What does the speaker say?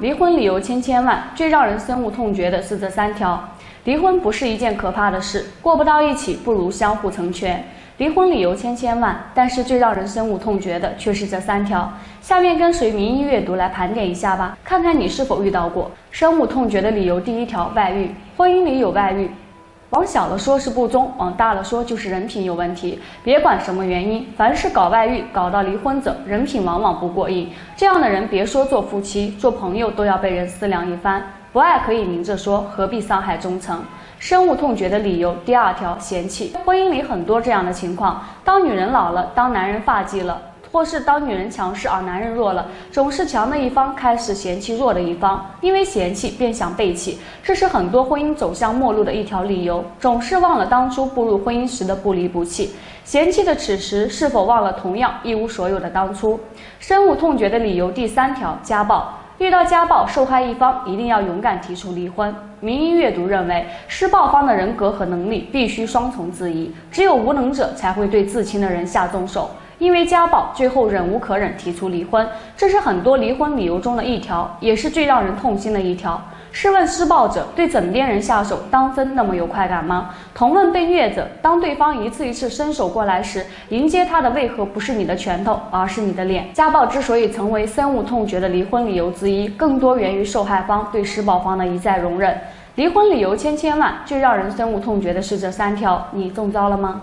离婚理由千千万，最让人深恶痛绝的是这三条。离婚不是一件可怕的事，过不到一起，不如相互成全。离婚理由千千万，但是最让人深恶痛绝的却是这三条。下面跟随民意阅读来盘点一下吧，看看你是否遇到过深恶痛绝的理由。第一条，外遇，婚姻里有外遇。往小了说是不忠，往大了说就是人品有问题。别管什么原因，凡是搞外遇搞到离婚者，人品往往不过硬。这样的人，别说做夫妻，做朋友都要被人思量一番。不爱可以明着说，何必伤害忠诚？深恶痛绝的理由，第二条，嫌弃。婚姻里很多这样的情况，当女人老了，当男人发迹了。或是当女人强势而男人弱了，总是强的一方开始嫌弃弱的一方，因为嫌弃便想背弃，这是很多婚姻走向末路的一条理由。总是忘了当初步入婚姻时的不离不弃，嫌弃的此时是否忘了同样一无所有的当初？深恶痛绝的理由第三条，家暴。遇到家暴，受害一方一定要勇敢提出离婚。民意阅读认为，施暴方的人格和能力必须双重质疑，只有无能者才会对至亲的人下重手。因为家暴，最后忍无可忍提出离婚，这是很多离婚理由中的一条，也是最让人痛心的一条。试问施暴者对枕边人下手，当真那么有快感吗？同问被虐者，当对方一次一次伸手过来时，迎接他的为何不是你的拳头，而是你的脸？家暴之所以成为深恶痛绝的离婚理由之一，更多源于受害方对施暴方的一再容忍。离婚理由千千万，最让人深恶痛绝的是这三条，你中招了吗？